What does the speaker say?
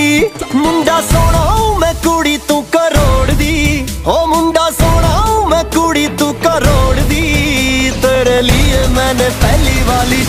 ਮੁੰਡਾ ਸੋਹਣਾ ਮੈਂ ਕੁੜੀ ਤੂੰ ਕਰੋੜ ਦੀ ਓ ਮੁੰਡਾ ਸੋਹਣਾ ਮੈਂ ਕੁੜੀ ਤੂੰ ਕਰੋੜ ਦੀ ਤੇਰੇ ਲਈ ਮੈਨੇ ਪਹਿਲੀ ਵਾਲੀ